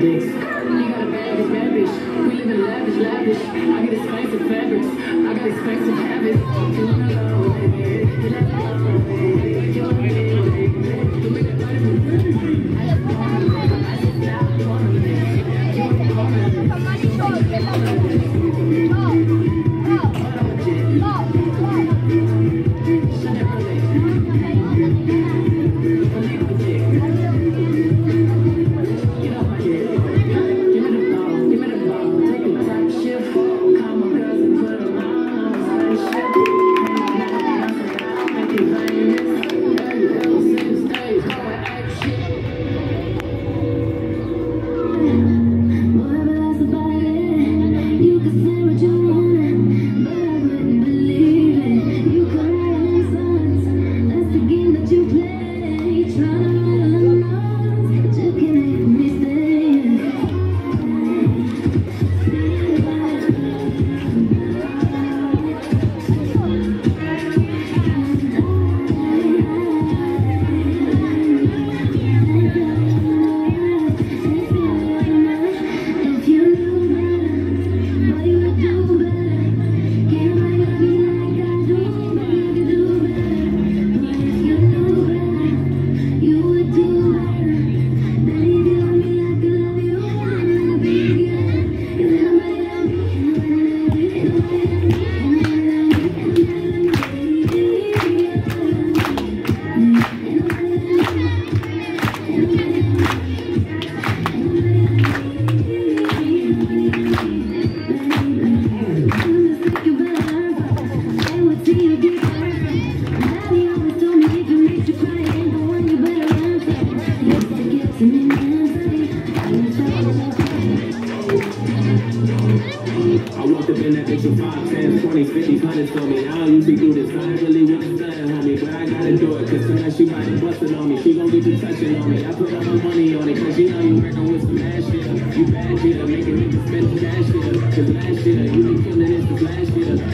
dicks. I got a bag, it's lavish. We live in lavish, lavish. I got expensive fabrics. I got expensive habits.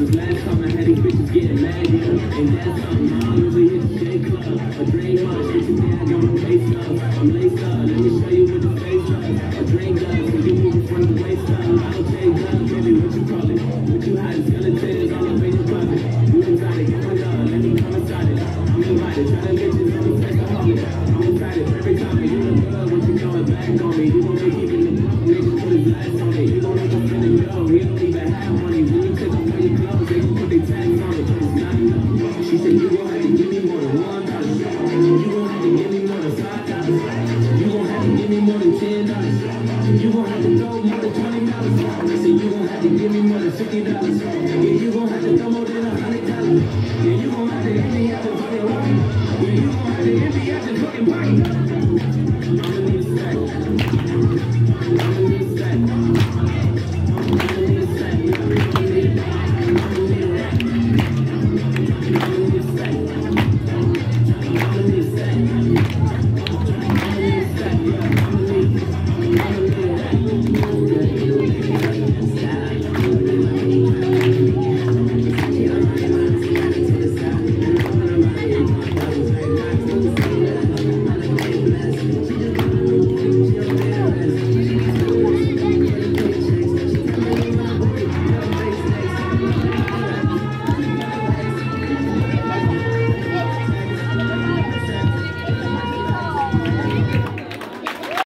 Cause last time I had these bitches getting mad, yeah. And that's something all over hit the J Club. A drink up, bitch, you think I got my face up. I'm laced up, let me show you what my face up. A drink up, so you move in from the waist up. I don't take love, baby, what you call it? What you hide skeletons all over your closet. You exotic, get my gun, let me come inside it. I'm invited, try to bitches, I'm a sexaholic. I'm excited, every time you look good, what you know going back on me? You wanna keep it you gon' have to throw more than twenty dollars. You gon' have to give me more than fifty dollars. Yeah, you gon' have to throw more than a hundred dollars. Yeah, you gon' have to hit me at the fucking work. Yeah, you gon' have to hit me at the fucking